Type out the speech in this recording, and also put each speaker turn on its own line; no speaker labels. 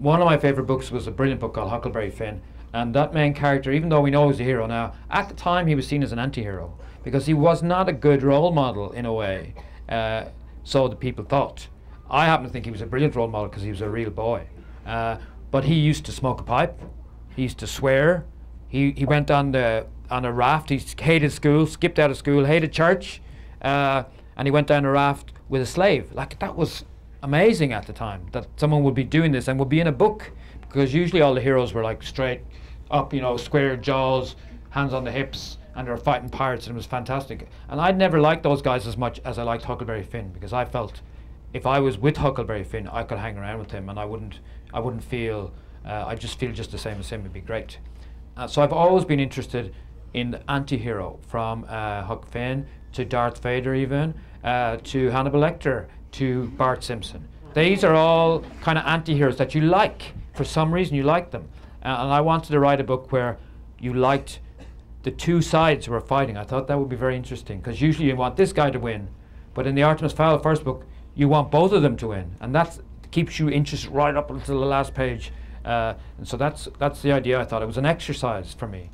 One of my favourite books was a brilliant book called Huckleberry Finn. And that main character, even though we know he's a hero now, at the time he was seen as an anti hero because he was not a good role model in a way. Uh, so the people thought. I happen to think he was a brilliant role model because he was a real boy. Uh, but he used to smoke a pipe, he used to swear, he, he went on, the, on a raft, he hated school, skipped out of school, hated church, uh, and he went down a raft with a slave. Like, that was amazing at the time that someone would be doing this and would be in a book because usually all the heroes were like straight up, you know, square jaws, hands on the hips, and they were fighting pirates, and it was fantastic. And I'd never liked those guys as much as I liked Huckleberry Finn because I felt if I was with Huckleberry Finn, I could hang around with him, and I wouldn't, I wouldn't feel, uh, I just feel just the same as him. It'd be great. Uh, so I've always been interested in the anti-hero, from uh, Huck Finn to Darth Vader, even uh, to Hannibal Lecter to Bart Simpson. These are all kind of anti-heroes that you like for some reason. You like them, uh, and I wanted to write a book where you liked the two sides who are fighting. I thought that would be very interesting because usually you want this guy to win, but in the Artemis Fowl first book, you want both of them to win, and that keeps you interested right up until the last page. Uh, and so that's that's the idea. I thought it was an exercise for me.